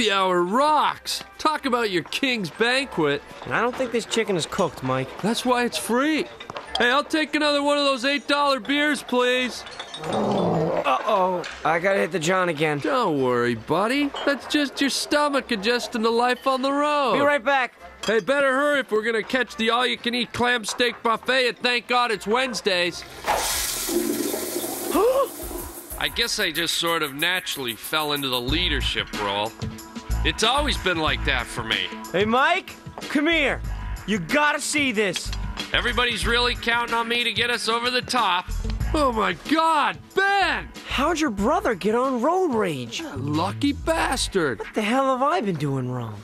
Happy hour rocks. Talk about your king's banquet. And I don't think this chicken is cooked, Mike. That's why it's free. Hey, I'll take another one of those $8 beers, please. Uh-oh. I gotta hit the John again. Don't worry, buddy. That's just your stomach adjusting to life on the road. Be right back. Hey, better hurry if we're gonna catch the all-you-can-eat clam steak buffet, and thank God it's Wednesdays. I guess I just sort of naturally fell into the leadership role. It's always been like that for me. Hey, Mike, come here. You gotta see this. Everybody's really counting on me to get us over the top. Oh my God, Ben! How'd your brother get on road rage? Lucky bastard. What the hell have I been doing wrong?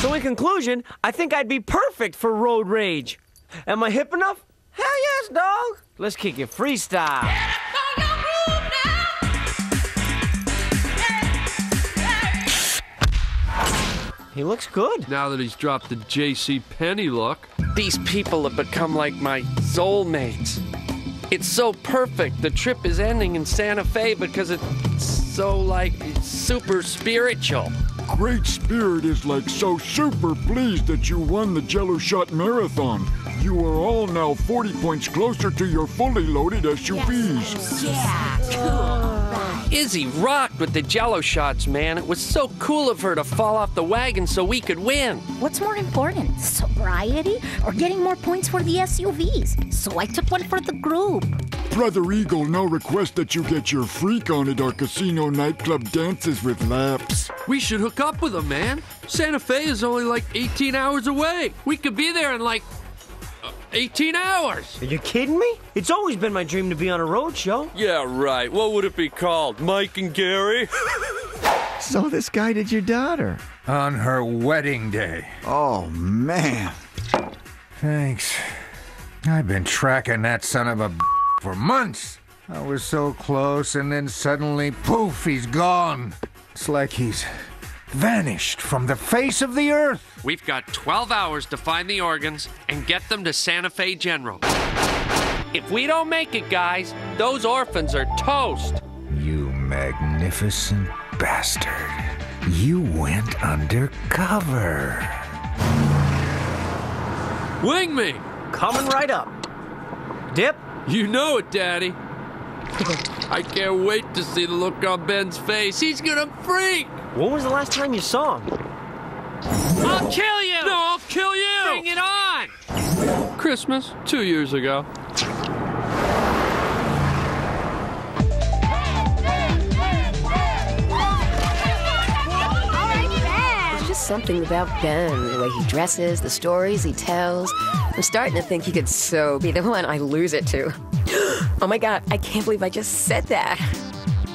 So, in conclusion, I think I'd be perfect for road rage. Am I hip enough? Hell yes, dog. Let's kick it freestyle. He looks good. Now that he's dropped the J.C. Penney look. These people have become like my soulmates. It's so perfect. The trip is ending in Santa Fe because it's so, like, super spiritual. Great Spirit is like so super pleased that you won the Jello Shot Marathon. You are all now 40 points closer to your fully loaded SUVs. Yeah, cool. Izzy rocked with the jello shots, man. It was so cool of her to fall off the wagon so we could win. What's more important, sobriety or getting more points for the SUVs? So I took one for the group. Brother Eagle now requests that you get your freak on at our casino nightclub dances with laps. We should hook up with him, man. Santa Fe is only like 18 hours away. We could be there in like 18 hours. Are you kidding me? It's always been my dream to be on a road show. Yeah, right. What would it be called? Mike and Gary? So this guy did your daughter on her wedding day. Oh, man. Thanks. I've been tracking that son of a for months. I was so close, and then suddenly, poof, he's gone. It's like he's vanished from the face of the earth. We've got 12 hours to find the organs and get them to Santa Fe General. If we don't make it, guys, those orphans are toast. You magnificent bastard. You went undercover. Wing me! Coming right up. Dip. You know it, Daddy. I can't wait to see the look on Ben's face. He's gonna freak! When was the last time you saw him? I'll kill you! No, I'll kill you! Bring it on! Christmas, two years ago. There's just something about Ben, the way he dresses, the stories he tells. I'm starting to think he could so be the one I lose it to. oh my god, I can't believe I just said that.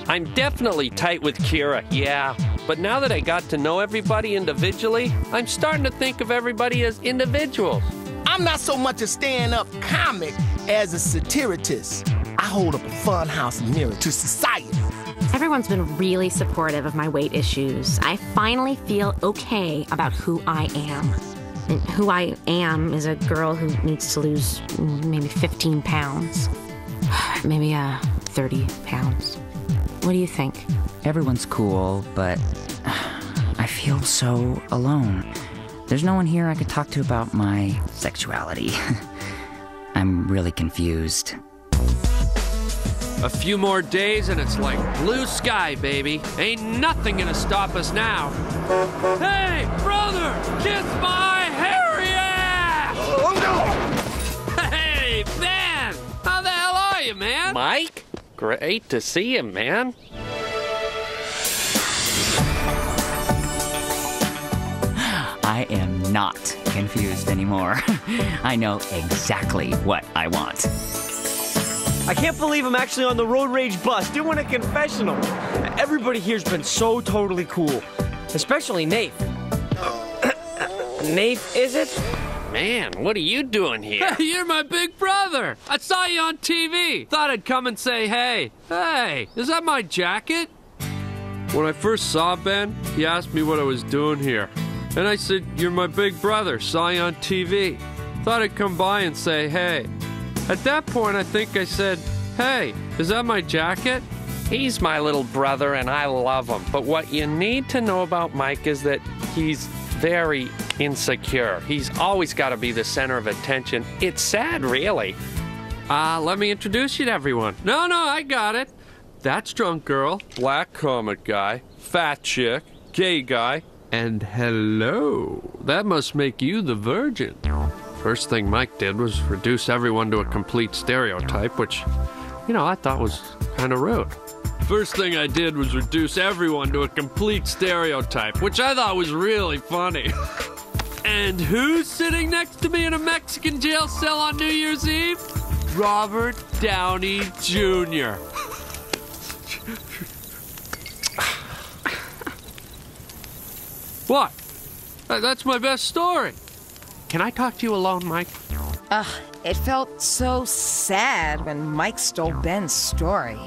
I'm definitely tight with Kira, yeah. But now that I got to know everybody individually, I'm starting to think of everybody as individuals. I'm not so much a stand up comic as a satirist. I hold up a funhouse mirror to society. Everyone's been really supportive of my weight issues. I finally feel okay about who I am. And who I am is a girl who needs to lose maybe 15 pounds, maybe uh, 30 pounds. What do you think? Everyone's cool, but I feel so alone. There's no one here I could talk to about my sexuality. I'm really confused. A few more days and it's like blue sky, baby. Ain't nothing gonna stop us now. Hey, brother, kiss my hairy ass! Oh no! Hey, Ben! How the hell are you, man? Mike? Great to see you, man. I am not confused anymore. I know exactly what I want. I can't believe I'm actually on the road rage bus doing a confessional. Everybody here's been so totally cool, especially Nate. Nate, is it? Man, what are you doing here? You're my big brother. I saw you on TV. Thought I'd come and say hey. Hey, is that my jacket? When I first saw Ben, he asked me what I was doing here. And I said, You're my big brother. Saw you on TV. Thought I'd come by and say hey. At that point, I think I said, Hey, is that my jacket? He's my little brother and I love him. But what you need to know about Mike is that he's very insecure. He's always got to be the center of attention. It's sad, really. Uh, let me introduce you to everyone. No, no, I got it. That's drunk girl, black comic guy, fat chick, gay guy, and hello. That must make you the virgin. First thing Mike did was reduce everyone to a complete stereotype, which, you know, I thought was kind of rude. First thing I did was reduce everyone to a complete stereotype, which I thought was really funny. and who's sitting next to me in a Mexican jail cell on New Year's Eve? Robert Downey Jr. what? Uh, That's my best story. Can I talk to you alone, Mike? Ugh, it felt so sad when Mike stole Ben's story.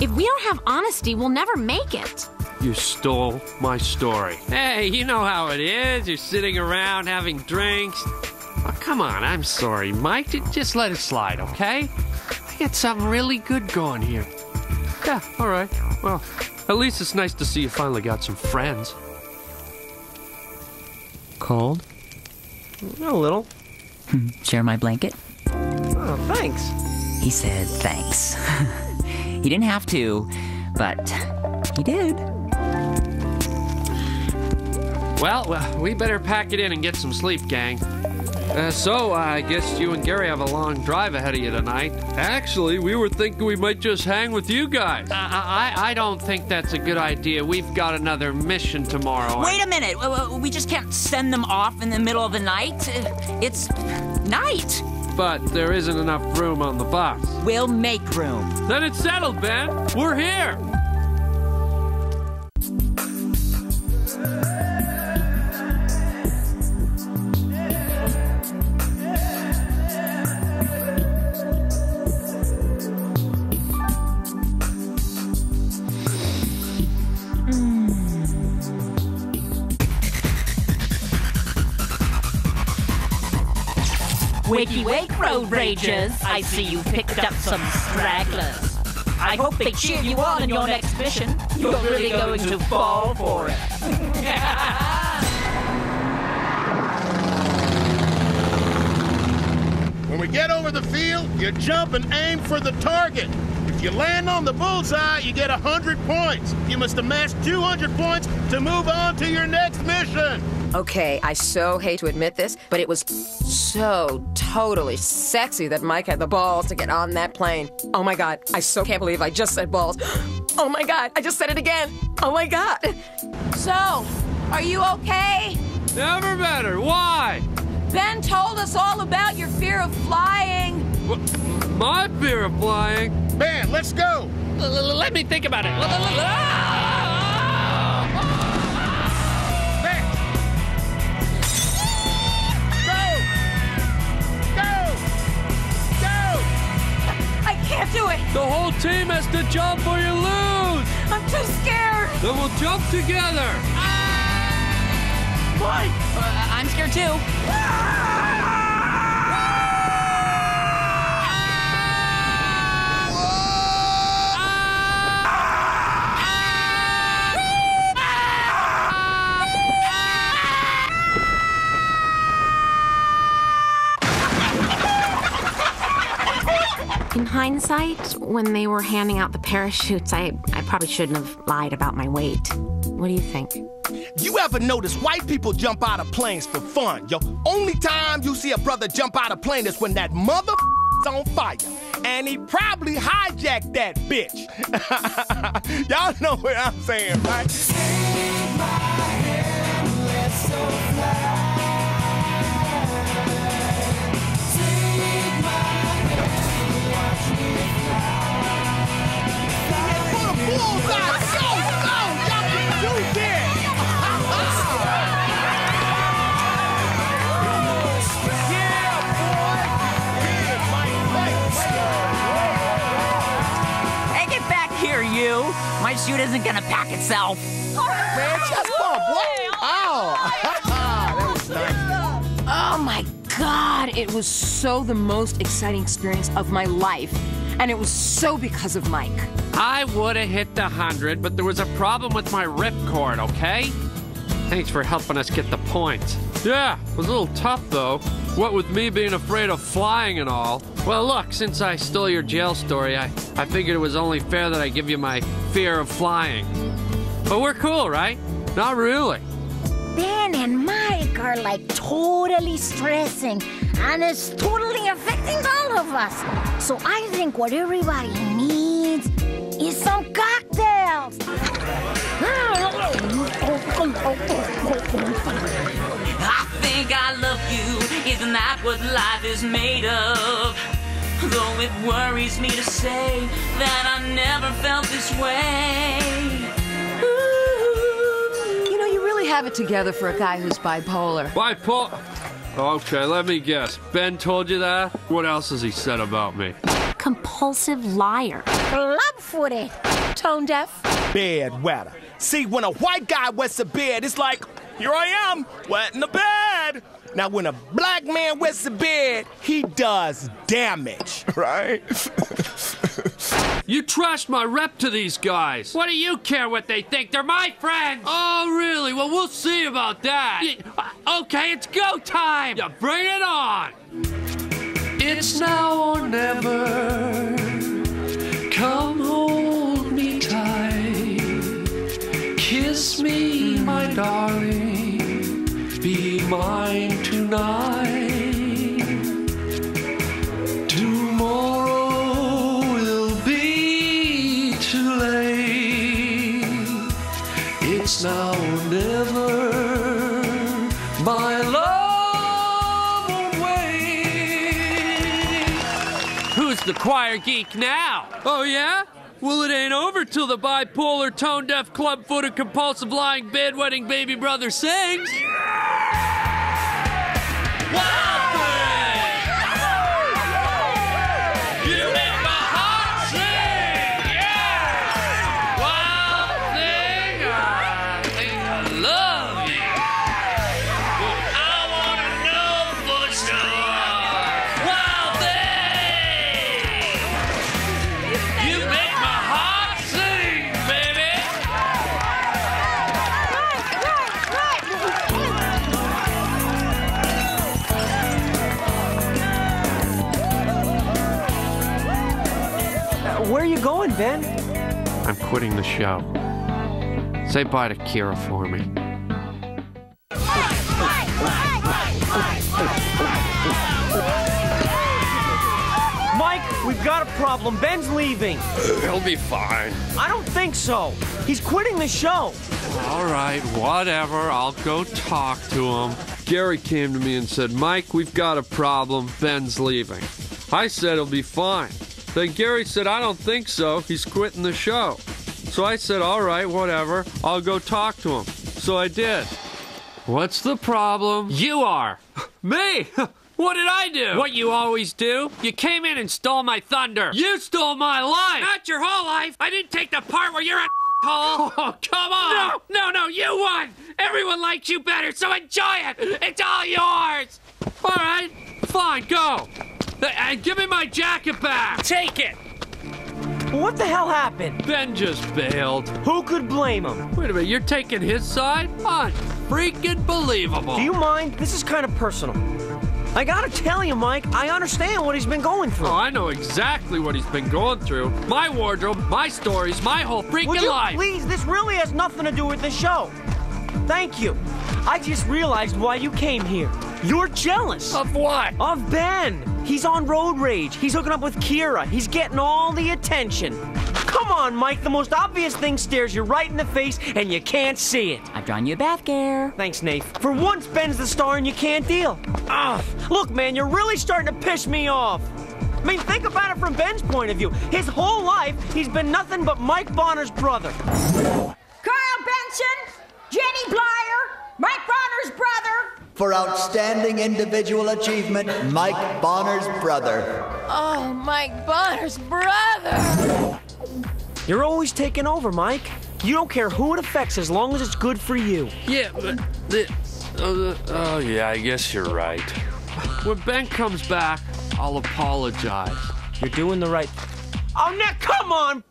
If we don't have honesty, we'll never make it. You stole my story. Hey, you know how it is. You're sitting around having drinks. Oh, come on, I'm sorry, Mike. Just let it slide, okay? I got something really good going here. Yeah, all right. Well, at least it's nice to see you finally got some friends. Cold? A little. Hmm, share my blanket? Oh, thanks. He said thanks. he didn't have to, but he did. Well, well, we better pack it in and get some sleep, gang. Uh, so, uh, I guess you and Gary have a long drive ahead of you tonight. Actually, we were thinking we might just hang with you guys. Uh, I, I don't think that's a good idea. We've got another mission tomorrow. Wait a minute. We just can't send them off in the middle of the night. It's night. But there isn't enough room on the bus. We'll make room. Then it's settled, Ben. We're here. Wakey wake, road ragers. I see you picked up some stragglers. I hope they cheer you on in your next mission. You're really going to fall for it. When we get over the field, you jump and aim for the target. If you land on the bullseye, you get 100 points. You must amass 200 points to move on to your next mission. Okay, I so hate to admit this, but it was so totally sexy that Mike had the balls to get on that plane. Oh my god, I so can't believe I just said balls. Oh my god, I just said it again. Oh my god. So, are you okay? Never better. Why? Ben told us all about your fear of flying. My fear of flying. Ben, let's go. Let me think about it. I ah! Can't do it. The whole team has to jump or you lose. I'm too scared. Then we'll jump together. Mike! Uh, I'm scared too. In hindsight, when they were handing out the parachutes, I, I probably shouldn't have lied about my weight. What do you think? You ever notice white people jump out of planes for fun, yo? Only time you see a brother jump out of plane is when that mother on fire. And he probably hijacked that bitch. Y'all know what I'm saying, right? Hey, get back here, you! My chute isn't gonna pack itself. Man, just bump, what? Oh, that was nice. Oh my god, it was so the most exciting experience of my life. And it was so because of Mike. I would have hit the 100, but there was a problem with my ripcord, okay? Thanks for helping us get the points. Yeah, it was a little tough though. What with me being afraid of flying and all. Well, look, since I stole your jail story, I, I figured it was only fair that I give you my fear of flying. But we're cool, right? Not really. Ben and Mike are like totally stressing, and it's totally affecting all of us. So I think what everybody needs is some cocktails. I think I love you. Isn't that what life is made of? Though it worries me to say that I never felt this way. You know, you really have it together for a guy who's bipolar. Bipolar? Okay, let me guess. Ben told you that? What else has he said about me? Compulsive liar. Club-footed. Tone deaf. Bed wetter. See, when a white guy wets a bed, it's like, here I am, wetting the bed. Now, when a black man wets the bed, he does damage, right? You trashed my rep to these guys. What do you care what they think? They're my friends. Oh, really? Well, we'll see about that. Uh, okay, it's go time. Yeah, bring it on. It's now or never. Come hold me tight. Kiss me, my darling. Be mine tonight. The choir geek now? Oh, yeah? Well, it ain't over till the bipolar, tone deaf, club footed, compulsive, lying, bedwetting baby brother sings. Ben? I'm quitting the show. Say bye to Kira for me. Mike, we've got a problem. Ben's leaving. He'll be fine. I don't think so. He's quitting the show. All right, whatever. I'll go talk to him. Gary came to me and said, Mike, we've got a problem. Ben's leaving. I said he'll be fine. Then Gary said, I don't think so. He's quitting the show. So I said, all right, whatever. I'll go talk to him. So I did. What's the problem? You are. Me? What did I do? What you always do? You came in and stole my thunder. You stole my life. Not your whole life. I didn't take the part where you're a hole. Oh, come on. No, no, no, you won. Everyone likes you better, so enjoy it. It's all yours. All right, fine, go. And give me my jacket back. Take it. What the hell happened? Ben just bailed. Who could blame him? Wait a minute, you're taking his side? Unfreaking believable. Do you mind? This is kind of personal. I gotta tell you, Mike, I understand what he's been going through. Oh, I know exactly what he's been going through. My wardrobe, my stories, my whole freaking Would you life. please? This really has nothing to do with the show. Thank you. I just realized why you came here. You're jealous. Of what? Of Ben. He's on road rage. He's hooking up with Kira. He's getting all the attention. Come on, Mike. The most obvious thing stares you right in the face, and you can't see it. I've drawn you a bath gear. Thanks, Nate. For once, Ben's the star, and you can't deal. Ah, look, man, you're really starting to piss me off. I mean, think about it from Ben's point of view. His whole life, he's been nothing but Mike Bonner's brother. Carl Benson, Jenny Blyer, Mike Bonner's brother. For outstanding individual achievement, Mike Bonner's brother. Oh, Mike Bonner's brother. You're always taking over, Mike. You don't care who it affects as long as it's good for you. Yeah, but the, oh, uh, uh, oh yeah, I guess you're right. When Ben comes back, I'll apologize. You're doing the right. Oh, now come on!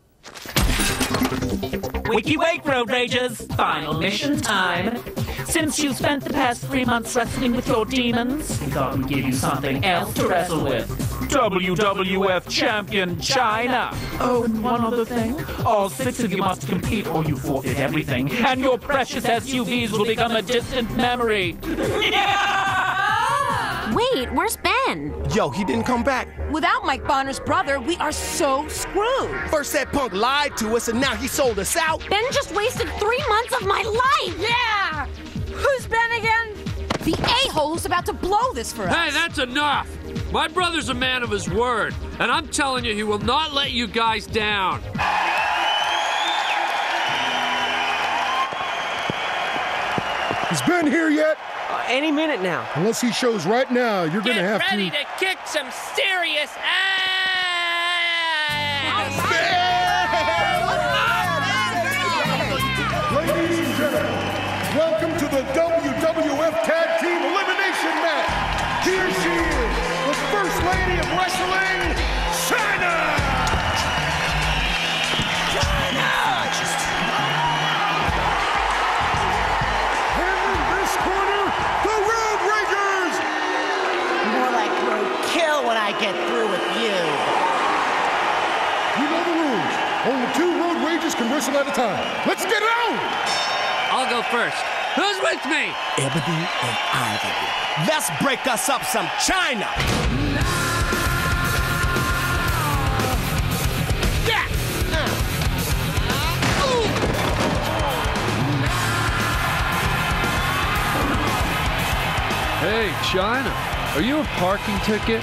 Wiki Wake Road Ragers, final mission time. Since you spent the past three months wrestling with your demons, we thought we'd give you something else to wrestle with. WWF Champion Chyna. Oh, and one other thing. All six of you must compete or you forfeit everything, and your precious SUVs will become a distant memory. Wait, where's Ben? Yo, he didn't come back. Without Mike Bonner's brother, we are so screwed. First that punk lied to us, and now he sold us out. Ben just wasted three months of my life! Yeah! Who's Ben again? The a-hole who's about to blow this for us. Hey, that's enough! My brother's a man of his word, and I'm telling you, he will not let you guys down. Is Ben here yet? Uh, any minute now. Unless he shows right now, you're gonna have to. Get ready to. to kick some serious Ladies Ragers at a time. Let's get it on! I'll go first. Who's with me? Ebony and Ivory. Let's break us up some China. Hey, Chyna, are you a parking ticket?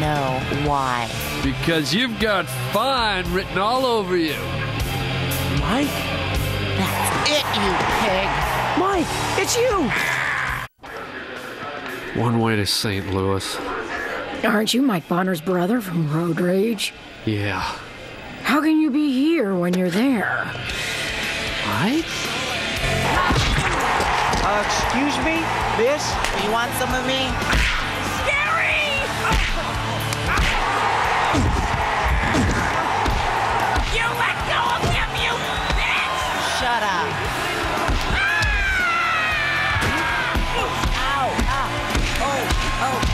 No, why? Because you've got fine written all over you. Mike? That's it, you pig. Mike, it's you! One way to St. Louis. Aren't you Mike Bonner's brother from Road Rage? Yeah. How can you be here when you're there? Mike? Uh, excuse me, miss? You want some of me? Up. Ow, ow. Oh, oh.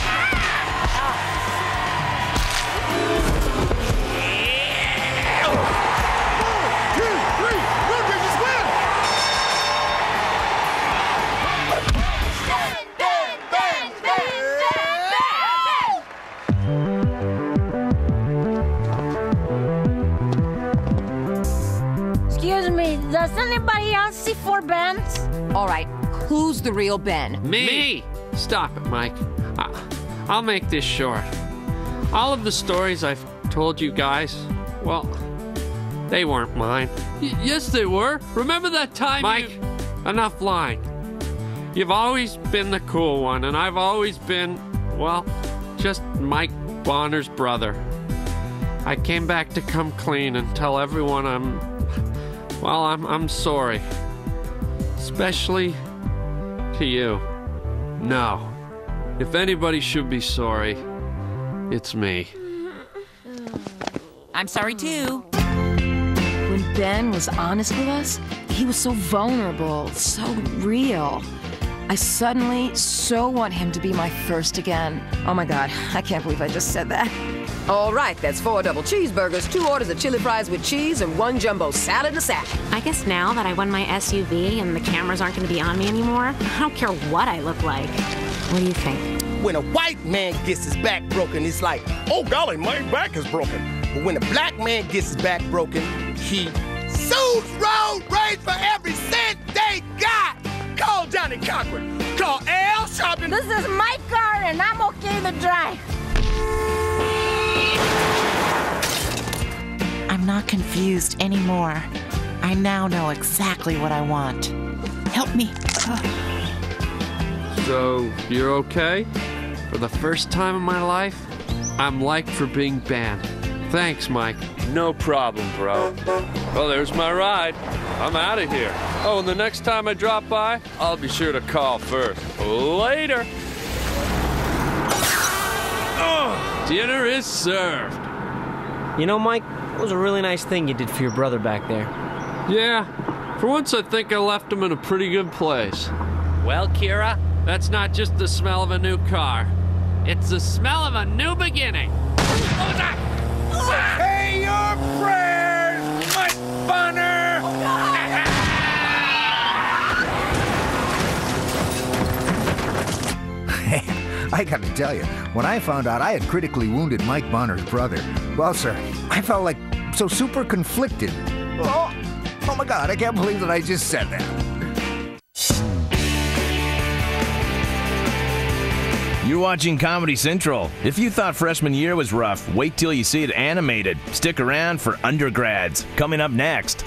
The real Ben? Me! Stop it, Mike. I- I'll make this short. All of the stories I've told you guys, well, they weren't mine. Y- yes, they were. Remember that time, Mike? Enough lying. You've always been the cool one, and I've always been, well, just Mike Bonner's brother. I came back to come clean and tell everyone I'm, well, I'm, I'm sorry. Especially to you. No. If anybody should be sorry, it's me. I'm sorry too. When Ben was honest with us, he was so vulnerable, so real. I suddenly so want him to be my first again. Oh my god, I can't believe I just said that. All right, that's four double cheeseburgers, two orders of chili fries with cheese, and one jumbo salad in a sack. I guess now that I won my SUV and the cameras aren't going to be on me anymore, I don't care what I look like. What do you think? When a white man gets his back broken, it's like, oh golly, my back is broken. But when a black man gets his back broken, he sues Road Rage for every cent they got. Call Johnnie Cochran. Call Al Sharpton. This is my car and I'm okay to drive. Not confused anymore. I now know exactly what I want. Help me. So, you're okay? For the first time in my life, I'm liked for being Ben. Thanks, Mike. No problem, bro. Well, there's my ride. I'm out of here. Oh, and the next time I drop by, I'll be sure to call first. Later. Ugh, dinner is served. You know, Mike, it was a really nice thing you did for your brother back there. Yeah, for once I think I left him in a pretty good place. Well, Kira, that's not just the smell of a new car. It's the smell of a new beginning. Hey, your prayers, Mike Bonner! Hey, I gotta tell you, when I found out I had critically wounded Mike Bonner's brother, well, sir, I felt like so super conflicted. Oh, oh my god, I can't believe that I just said that. You're watching Comedy Central. If you thought freshman year was rough, wait till you see it animated. Stick around for undergrads. Coming up next.